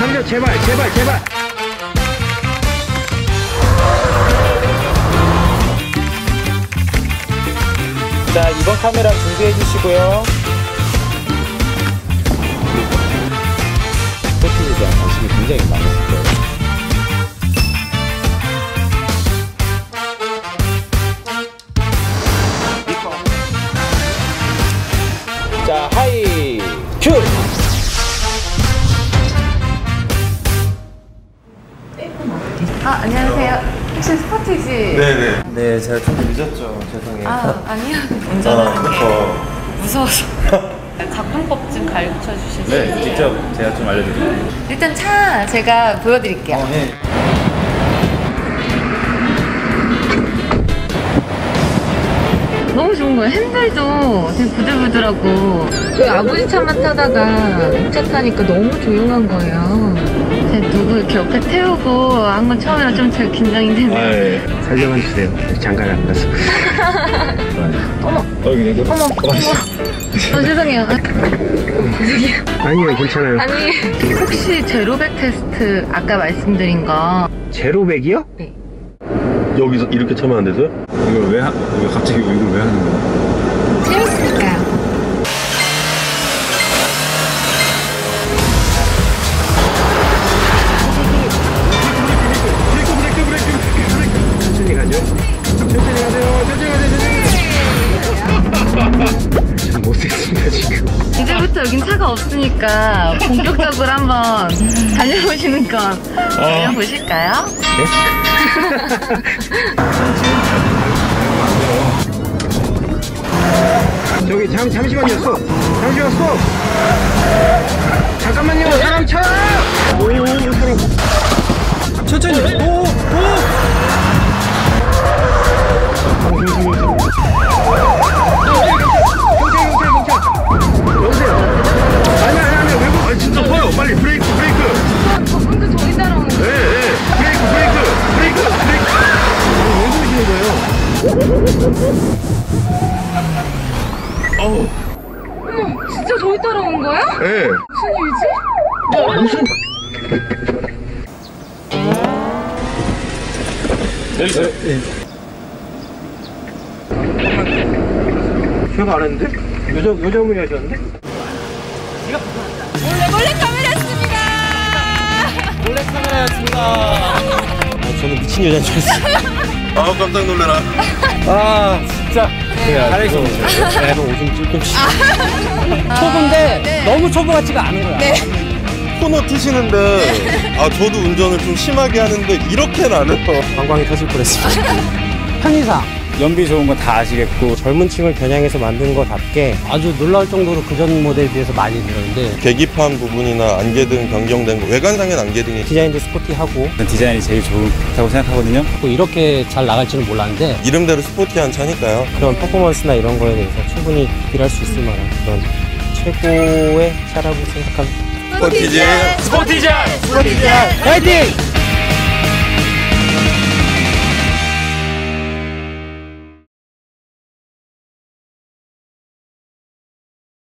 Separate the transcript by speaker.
Speaker 1: 제발 제발 제발
Speaker 2: 자, 이번 카메라 준비해 주시고요. 대한 관심이 굉장히 거예요.
Speaker 3: 네네.
Speaker 2: 네, 제가 좀 늦었죠. 죄송해요.
Speaker 4: 아, 아니요. 운전하는 게
Speaker 3: 어,
Speaker 4: 무서워서. 작동법 좀 가르쳐 주실 수
Speaker 2: 네,
Speaker 4: 있어요?
Speaker 2: 직접 제가 좀 알려드릴게요.
Speaker 4: 일단 차 제가 보여드릴게요.
Speaker 2: 어, 네.
Speaker 4: 너무 좋은 거예요. 핸들도 되게 부들부들하고. 그 아버지 차만 타다가 이 차 타니까 너무 조용한 거예요. 누구 이렇게 옆에 태우고 한 건 처음이라 좀 제가 긴장이 되네요.
Speaker 2: 예.
Speaker 1: 설명해 주세요 장가를 안 가서
Speaker 4: 어머,
Speaker 2: 어, 여기 내가.
Speaker 4: 어머, 어머. 어, 죄송해요.
Speaker 1: 아니요 괜찮아요
Speaker 4: 아니, 혹시 제로백 테스트 아까 말씀드린 거
Speaker 1: 제로백이요?
Speaker 3: 여기서 이렇게 차면 안 되세요?
Speaker 2: 이걸 왜, 하, 왜 갑자기 이걸 왜 하는 거야?
Speaker 4: 재밌으니까요. 이제부터 여긴 차가 없으니까 본격적으로 한번 달려보시는 건 달려보실까요?
Speaker 1: 저기 잠, 잠시만요 스톱. 잠시만 스톱. 잠깐만요 사람 차! 오, 사람
Speaker 3: 어우.
Speaker 4: 어머, 진짜 저희 따라온 거야?
Speaker 3: 네.
Speaker 4: 무슨 일이지?
Speaker 1: 무슨
Speaker 2: 여기서.
Speaker 1: 제가 안 했는데? 요정, 요정분이 하셨는데?
Speaker 2: 몰래 카메라였습니다. 아, 저는 미친 여자인 줄 알았어요.
Speaker 3: 아 깜짝 놀래라.
Speaker 2: 아, 진짜. 제가 잘해서 내가 오줌 조금씩.
Speaker 5: 초보인데 너무 초보 같지가 않은 거야.
Speaker 3: 코너 트시는데 아 저도 운전을 좀 심하게 하는데 이렇게 나는
Speaker 2: 방광이 터질 뻔했습니다.
Speaker 5: 편의상
Speaker 2: 연비 좋은 거다 아시겠고 젊은 층을 겨냥해서 만든 것답게
Speaker 5: 아주 놀라울 정도로 그전 모델에 비해서 많이 늘었는데
Speaker 3: 계기판 부분이나 안개등 변경된 거 외관상엔 안개등이
Speaker 2: 디자인도 스포티하고 디자인이 제일 좋다고 생각하거든요.
Speaker 5: 또 이렇게 잘 나갈지는 몰랐는데
Speaker 3: 이름대로 스포티한 차니까요.
Speaker 2: 그런 퍼포먼스나 이런 거에 대해서 충분히 일할 수 있을 만한 그런 최고의 차라고 생각합니다.
Speaker 3: 스포티지.
Speaker 2: 스포티자! 스포티자!
Speaker 5: 파이팅!